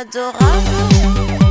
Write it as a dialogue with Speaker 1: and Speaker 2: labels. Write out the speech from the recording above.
Speaker 1: adorable.